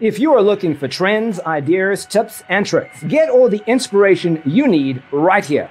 If you are looking for trends, ideas, tips, and tricks, get all the inspiration you need right here.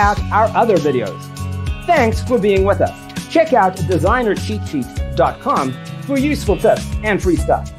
out our other videos. Thanks for being with us. Check out designercheatsheets.com for useful tips and free stuff.